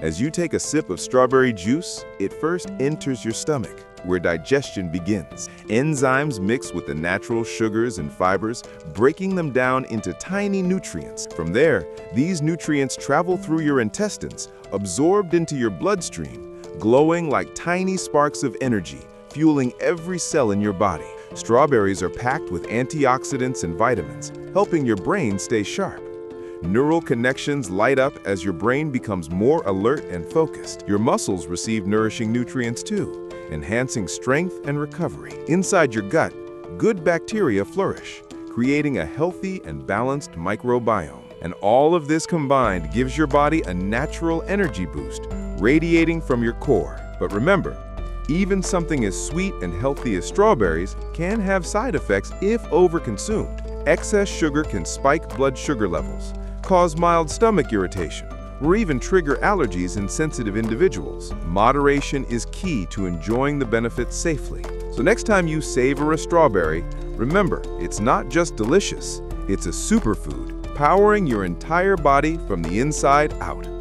As you take a sip of strawberry juice, it first enters your stomach, where digestion begins. Enzymes mix with the natural sugars and fibers, breaking them down into tiny nutrients. From there, these nutrients travel through your intestines, absorbed into your bloodstream, glowing like tiny sparks of energy, fueling every cell in your body. Strawberries are packed with antioxidants and vitamins, helping your brain stay sharp. Neural connections light up as your brain becomes more alert and focused. Your muscles receive nourishing nutrients too, enhancing strength and recovery. Inside your gut, good bacteria flourish, creating a healthy and balanced microbiome. And all of this combined gives your body a natural energy boost, radiating from your core. But remember, even something as sweet and healthy as strawberries can have side effects if overconsumed. Excess sugar can spike blood sugar levels, cause mild stomach irritation, or even trigger allergies in sensitive individuals. Moderation is key to enjoying the benefits safely. So next time you savor a strawberry, remember, it's not just delicious, it's a superfood, powering your entire body from the inside out.